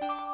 To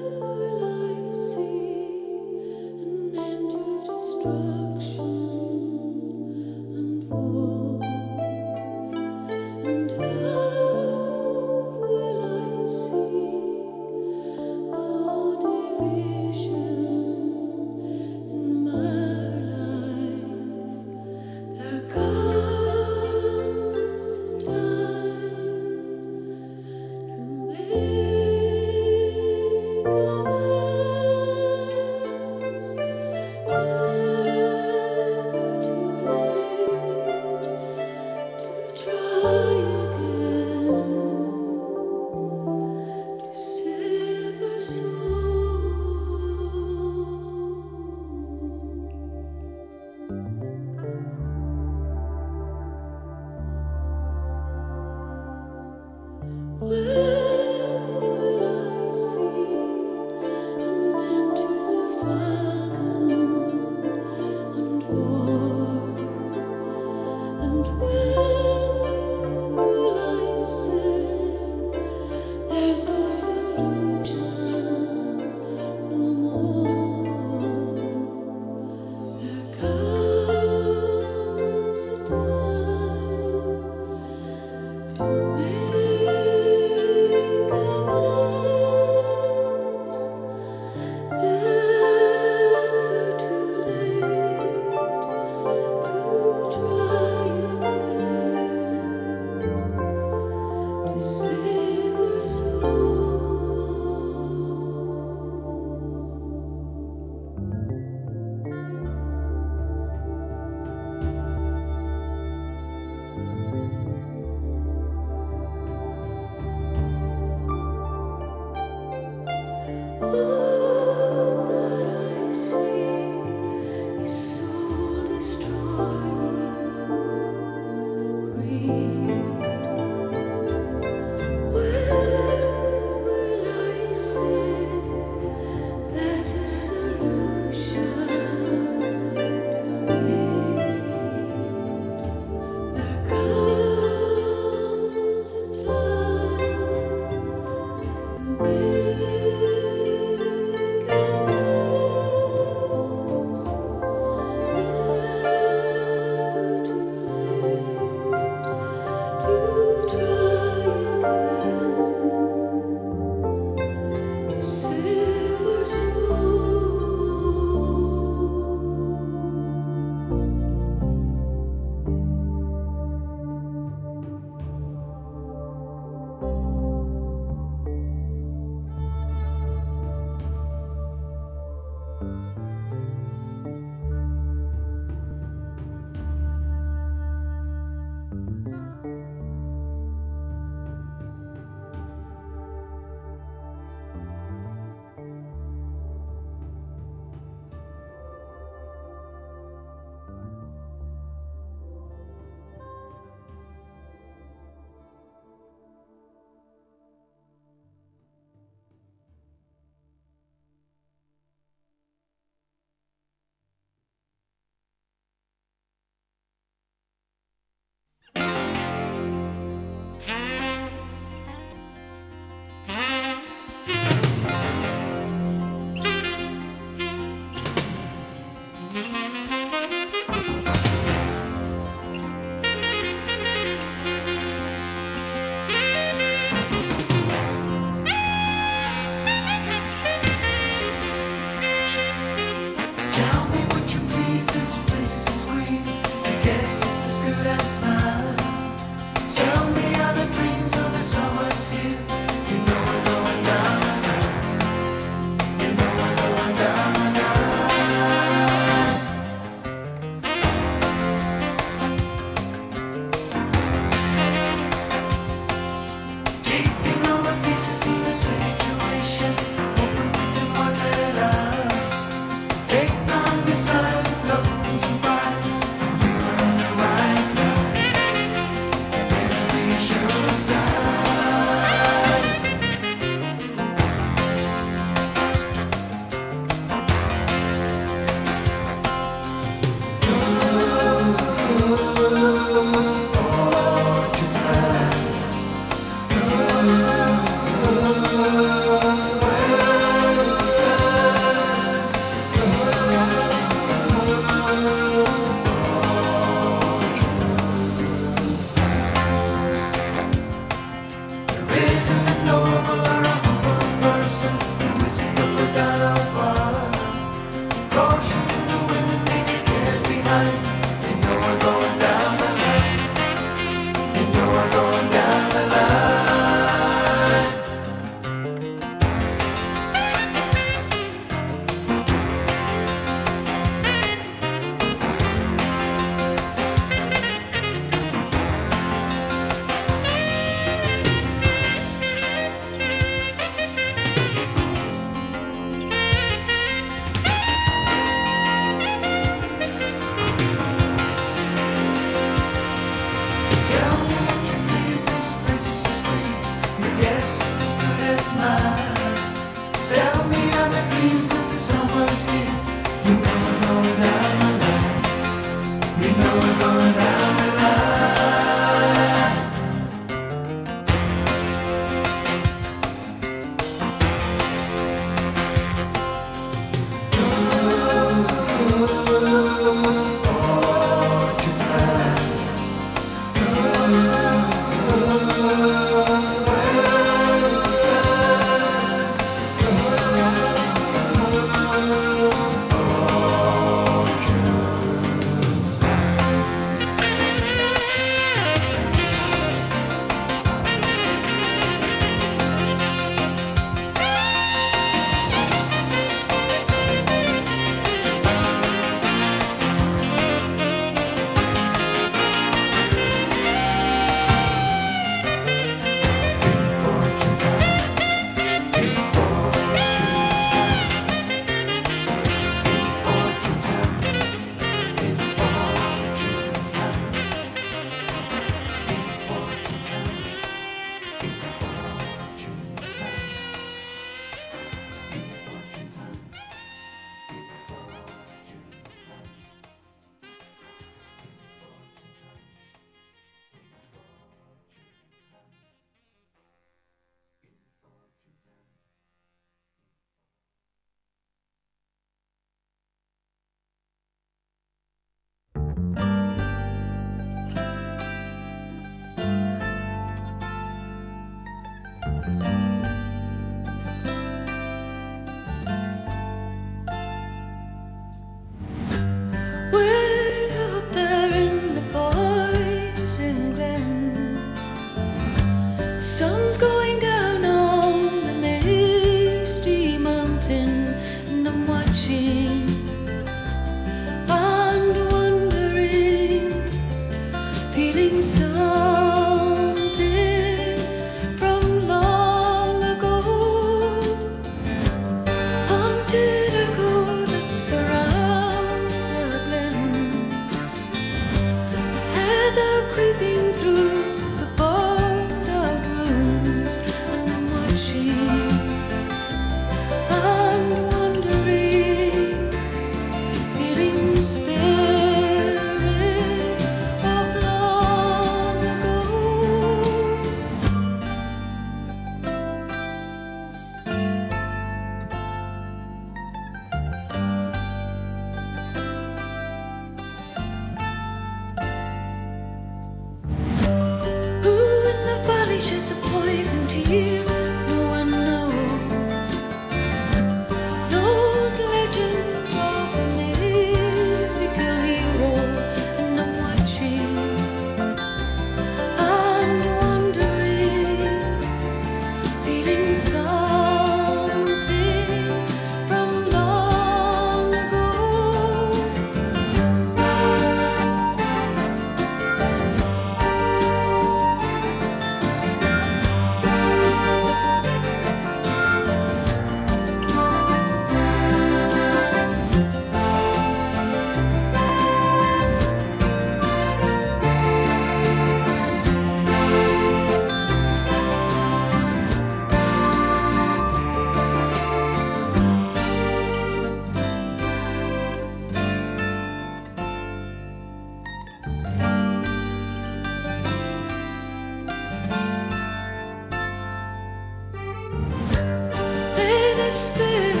whisper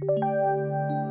Música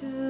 to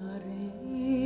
Hare